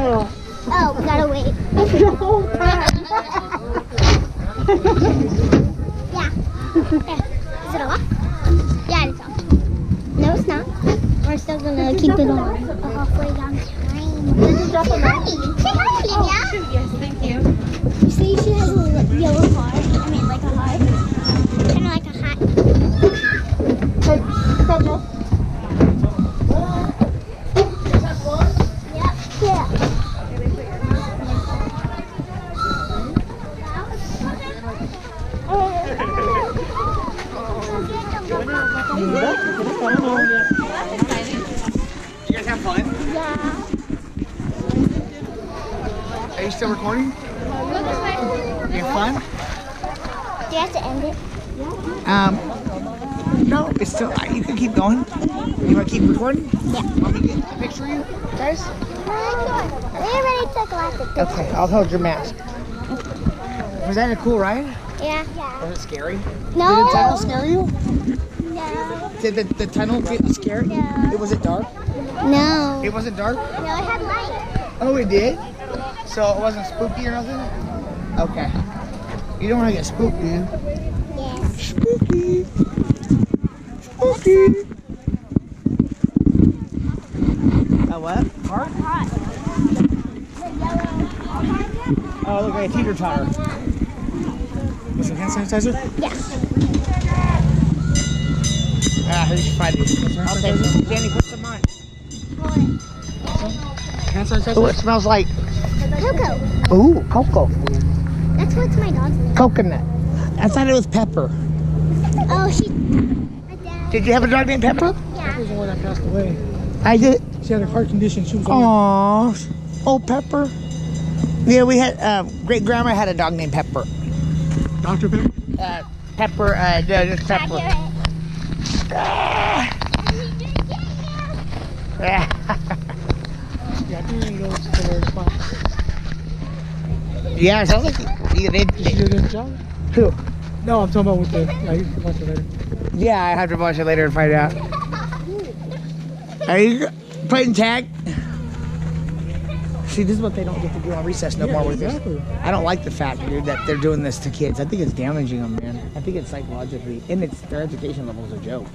you. Oh, we gotta wait. The whole time. Yeah. Is it off? Yeah, it's off. No, it's not. We're still gonna keep it on. Oh, halfway down the train. This is Say hi. Say hi, Olivia. Yes, thank you. You see, she has a yellow heart. I mean, like a heart. Kind of like a hat. Hey, stop, no. Yep. Yeah. You guys have fun? Yeah. Are you still recording? You have fun? Do you have to end it? Um, no, it's still, uh, you can keep going. You want to keep recording? Yeah. Want me to get a picture of you guys? We already took lots of pictures. Okay, I'll hold your mask. Was that a cool ride? Yeah. Yeah. Was it scary? No. Did the tunnel scare you? No. Did the, the tunnel get scary? No. It was it dark? No. It wasn't dark? No, it had light. Oh, it did? So it wasn't spooky or nothing? Okay. You don't want to get spooked, man. Yes. Spooky. Spooky. A what? Heart? Oh, look like a teeter totter. With some hand sanitizer? Yes. Who should find these? I'll take them. Danny, put some on. Oh, it smells like. Coco. Ooh, cocoa. That's what's my dog's name. Coconut. I thought it was pepper. Oh, she. Did you have a dog named Pepper? Yeah. the one that passed away. I did. She had a heart condition. She was on. Aww. Oh, Pepper. Yeah, we had, uh, great grandma had a dog named Pepper. Dr. Pepper? Uh, Pepper, uh, no, Pepper. Ah. Yeah. Yeah, I think he goes to their spot. yeah, it sounds like they, Did you they, do a good job? who? No, I'm talking about with the. Yeah, you can watch it later. Yeah, I have to watch it later and find out. Are you playing tag? See, this is what they don't get to do on recess no Yeah, more with exactly. this. I don't like the fact, dude, that they're doing this to kids. I think it's damaging them, man. I think it's psychologically, and it's their education level is a joke.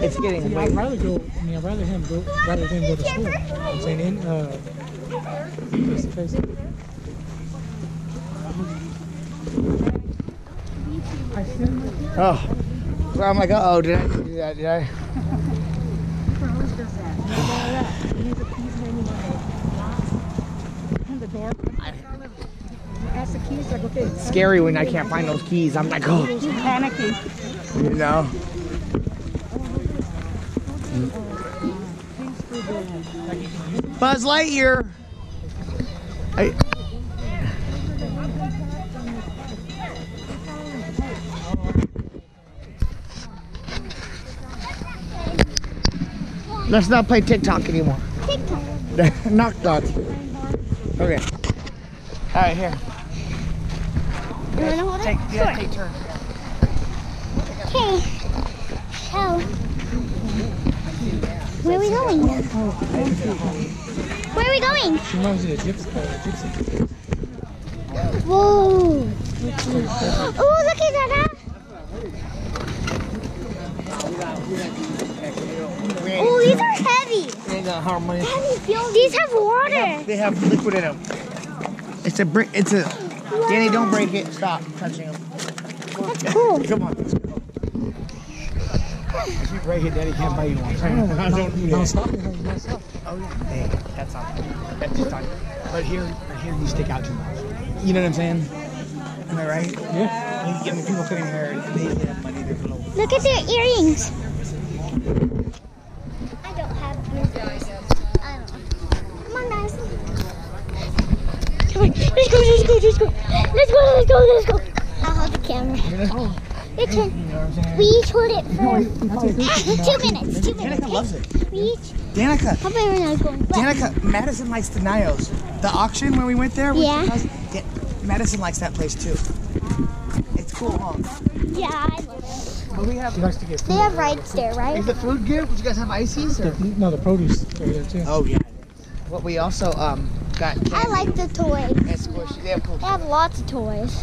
It's getting See. I'd rather go. I mean, I'd rather him go rather than go to school. I'm saying in uh, face to face. Oh, so I'm like, uh oh, did I do that? Did I? That's the keys. Like, okay. It's scary when I can't find those keys. I'm like, oh, You panicking. you know. Buzz Lightyear. I, Let's not play TikTok anymore. TikTok. Knock knock. Okay. All right, here. You wanna hold it? Take, yeah, take turns. Okay. So, where are we going? Where are we going? She reminds me of gypsy. Gypsy. Whoa. Oh, look at that. Oh, these are heavy. Ain't gonna harm. These have water. They have liquid in them. It's a brick. It's a. Danny, don't break it. Stop touching them. That's cool. Come on. Let's go. If you break it, Daddy can't buy you one. I don't do Don't that. stop it. Don't stop. Oh yeah. Hey, that's on. That's just on. But here, but here you stick out too much. You know what I'm saying? Am I right? Yeah. You get people cutting hair. They get money. They're below. Look at their earrings. I don't have earrings. I don't know. Come on, guys. Come on. Let's go, let's go, let's go. Let's go, let's go, let's go. I'll hold the camera. Your turn. You know what I'm saying? We each hold it for two minutes. Two minutes. Danica loves it. We each. Danica. How about we're not going? Danica, Madison likes the Nios. The auction when we went there. with Yeah. your cousin- Da- Madison likes that place too. It's cool, huh? yeah, I love it. But we have. She likes to get food. They have rides there, right? Is the food good? Would you guys have ices? Or? The- no, the produce over there too. Oh yeah. What we also um got. I like the toys. And squishy. They have cool. They have lots of toys.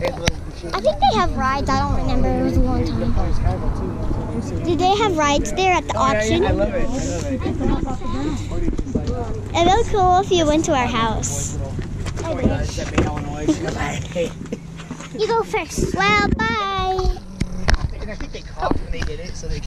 They have little I think they have rides. I don't remember. It was a long time. Did they have rides there at the Oh, yeah, auction? yeah, I love it. I love it. It'd be cool if you went to our house. I wish. Is that me, Illinois? You go first. Well, bye. I think they coughed when they? Did it, so they